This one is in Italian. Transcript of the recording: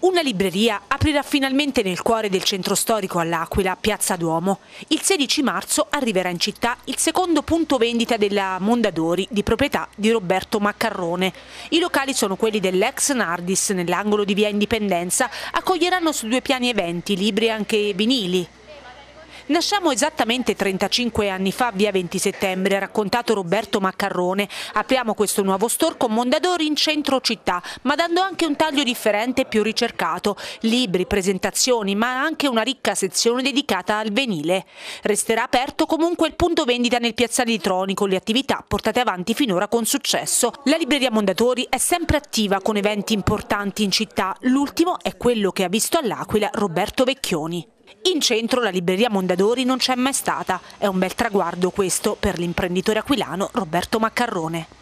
Una libreria aprirà finalmente nel cuore del centro storico all'Aquila, Piazza Duomo. Il 16 marzo arriverà in città il secondo punto vendita della Mondadori di proprietà di Roberto Maccarrone. I locali sono quelli dell'ex Nardis nell'angolo di via Indipendenza, accoglieranno su due piani eventi, libri e anche vinili. Nasciamo esattamente 35 anni fa, via 20 settembre, ha raccontato Roberto Maccarrone. Apriamo questo nuovo store con Mondadori in centro città, ma dando anche un taglio differente e più ricercato. Libri, presentazioni, ma anche una ricca sezione dedicata al venile. Resterà aperto comunque il punto vendita nel piazzale di Troni con le attività portate avanti finora con successo. La libreria Mondadori è sempre attiva con eventi importanti in città. L'ultimo è quello che ha visto all'Aquila Roberto Vecchioni. In centro la libreria Mondadori non c'è mai stata. È un bel traguardo questo per l'imprenditore aquilano Roberto Maccarrone.